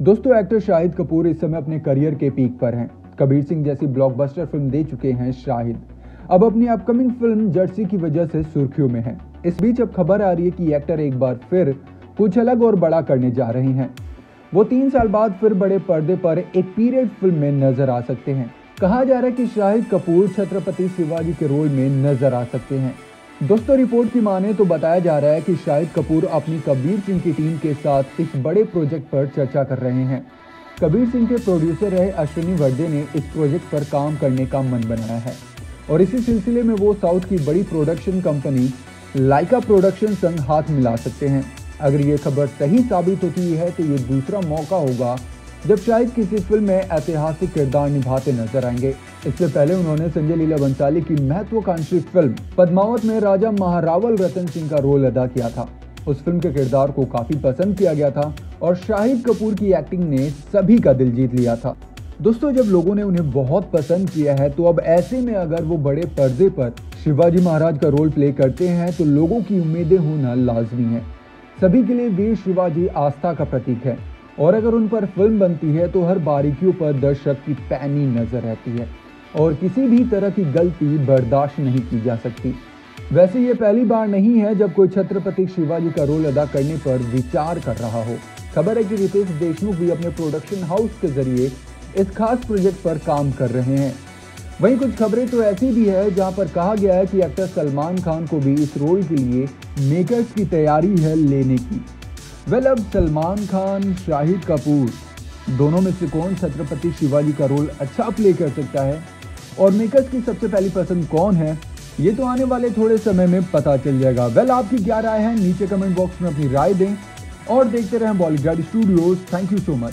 दोस्तों, एक्टर शाहिद कपूर इस समय अपने करियर के पीक पर हैं। कबीर सिंह जैसी ब्लॉकबस्टर फ़िल्म दे चुके हैं शाहिद। अब अपनी अपकमिंग फ़िल्म जर्सी की वजह से सुर्खियों में हैं। इस बीच अब खबर आ रही है कि एक्टर एक बार फिर कुछ अलग और बड़ा करने जा रहे हैं। वो तीन साल बाद फिर बड़े पर्दे पर एक पीरियड फ़िल्म में नज़र आ सकते हैं। कहा जा रहा है कि शाहिद कपूर छत्रपति शिवाजी के रोल में नज़र आ सकते हैं। दोस्तों, रिपोर्ट की माने तो बताया जा रहा है कि शाहिद कपूर अपनी कबीर सिंह की टीम के साथ इस बड़े प्रोजेक्ट पर चर्चा कर रहे हैं। कबीर सिंह के प्रोड्यूसर रहे अश्विनी वर्दे ने इस प्रोजेक्ट पर काम करने का मन बनाया है। और इसी सिलसिले में वो साउथ की बड़ी प्रोडक्शन कंपनी लाइका प्रोडक्शन संग हाथ मिला सकते हैं। अगर ये खबर सही साबित होती है तो ये दूसरा मौका होगा जब शायद किसी फ़िल्म में ऐतिहासिक किरदार निभाते नज़र आएँगे। इससे पहले उन्होंने संजय लीला बंसाली की महत्वाकांक्षी फ़िल्म पद्मावत में राजा महारावल रतन सिंह का रोल अदा किया था। उस फ़िल्म के किरदार को काफ़ी पसंद किया गया था और शाहिद कपूर की एक्टिंग ने सभी का दिल जीत लिया था। दोस्तों, जब लोगों ने उन्हें बहुत पसंद किया है तो अब ऐसे में अगर वो बड़े पर्दे पर शिवाजी महाराज का रोल प्ले करते हैं तो लोगों की उम्मीदें होना लाजमी है। सभी के लिए वीर शिवाजी आस्था का प्रतीक है। और अगर उन पर फ़िल्म बनती है तो हर बारीकियों पर दर्शक की पैनी नज़र रहती है। और किसी भी तरह की गलती बर्दाश्त नहीं की जा सकती। वैसे ये पहली बार नहीं है जब कोई छत्रपति शिवाजी का रोल अदा करने पर विचार कर रहा हो। खबर है कि रितेश देशमुख भी अपने प्रोडक्शन हाउस के ज़रिए इस खास प्रोजेक्ट पर काम कर रहे हैं। वहीं कुछ खबरें तो ऐसी भी है, जहाँ पर कहा गया है कि एक्टर सलमान खान को भी इस रोल के लिए मेकर्स की तैयारी है लेने की। वेल, अब सलमान खान, शाहिद कपूर, दोनों में से कौन छत्रपति शिवाजी का रोल अच्छा प्ले कर सकता है? और मेकर्स की सबसे पहली पसंद कौन है? ये तो आने वाले थोड़े समय में पता चल जाएगा। वेल, आपकी क्या राय है? नीचे कमेंट बॉक्स में अपनी राय दें। और देखते रहें Bollygrad studios thank you so much